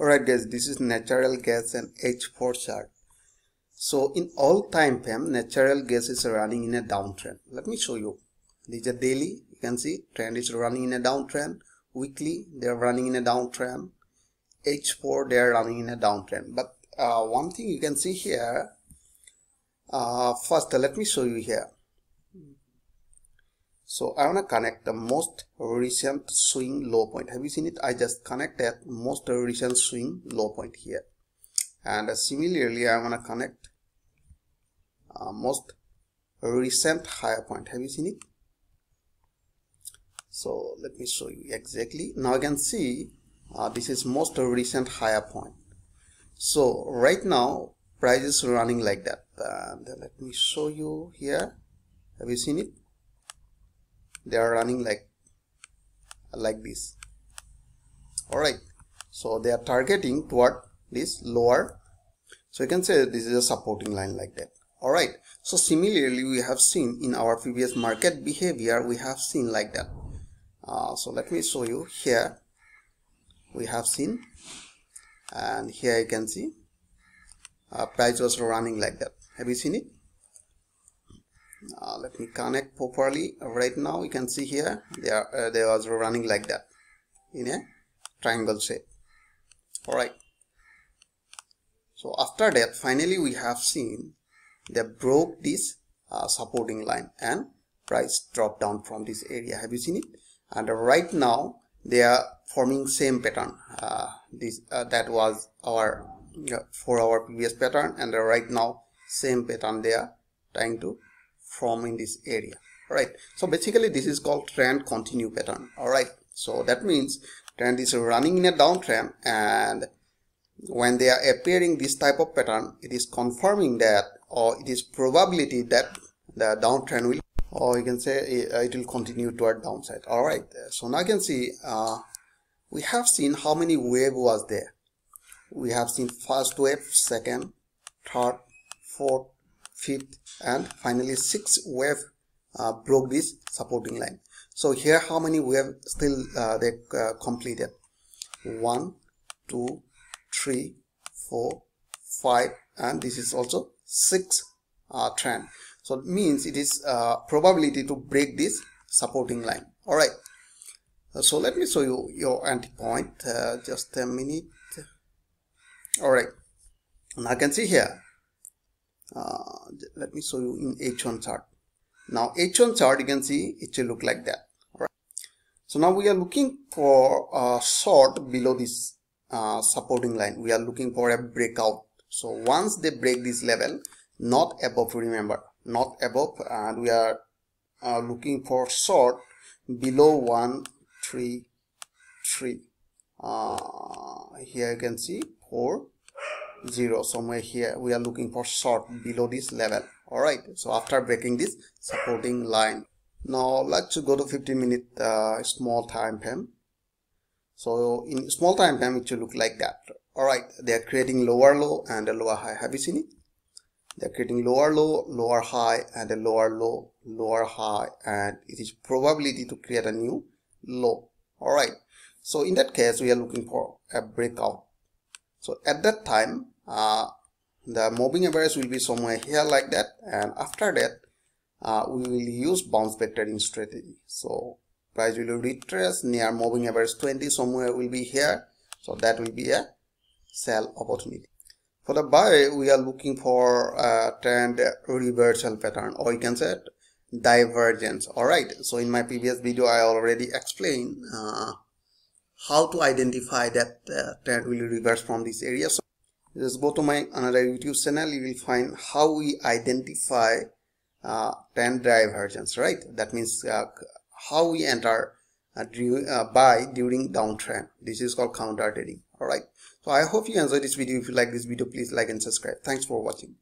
Alright guys, this is natural gas and H4 chart. So in all time frame, natural gas is running in a downtrend. Let me show you. These are daily, you can see trend is running in a downtrend. Weekly, they are running in a downtrend. H4, they are running in a downtrend. But uh, one thing you can see here, uh, first let me show you here. So I want to connect the most recent swing low point. Have you seen it? I just connected most recent swing low point here. And uh, similarly, I want to connect uh, most recent higher point. Have you seen it? So let me show you exactly. Now I can see uh, this is most recent higher point. So right now price is running like that. And let me show you here. Have you seen it? They are running like like this. All right so they are targeting toward this lower. So you can say this is a supporting line like that. All right so similarly we have seen in our previous market behavior we have seen like that. Uh, so let me show you here. We have seen. And here you can see uh, price was running like that. Have you seen it uh, let me connect properly. Right now you can see here they are uh, they was running like that in a triangle shape. All right. So after that finally we have seen they broke this uh, supporting line and price dropped down from this area. Have you seen it? And right now they are forming same pattern. Uh, this uh, that was our uh, for our previous pattern. And right now same pattern they are trying to from in this area. All right. So basically this is called trend continue pattern. All right. So that means trend is running in a downtrend and when they are appearing this type of pattern it is confirming that or it is probability that the downtrend will or you can say it, will continue toward downside. All right. So now you can see uh, we have seen how many wave was there. We have seen first wave second third fourth fifth and finally six wave uh, broke this supporting line. So here how many wave still uh, they uh, completed? One two three four five and this is also six uh, trend. So it means it is uh, probability to break this supporting line. All right. Uh, so let me show you your anti point just a minute. All right. And I can see here uh, let me show you in H1 chart. Now H1 chart you can see it will look like that so now we are looking for a short below this uh, supporting line. We are looking for a breakout. So once they break this level not above remember not above and we are uh, looking for short below one three three. Uh, here you can see four 0 somewhere here. We are looking for short below this level. All right. So after breaking this supporting line now let's go to 15 minute uh, small time frame. So in small time frame it should look like that. All right. They are creating lower low and a lower high. Have you seen it? They're creating lower low lower high and a lower low lower high. And it is probability to create a new low. All right. So in that case we are looking for a breakout. So at that time uh, the moving average will be somewhere here like that. And after that uh, we will use bounce back trading strategy. So price will retrace near moving average 20 somewhere will be here. So that will be a sell opportunity. For the buy we are looking for a trend reversal pattern or you can say divergence. All right. So in my previous video i already explained uh, how to identify that uh, trend will reverse from this area. So just go to my another youtube channel. You will find how we identify uh, trend divergence right? That means uh, how we enter uh, uh, buy during downtrend. This is called counter trading. All right. So i hope you enjoyed this video. If you like this video please like and subscribe. Thanks for watching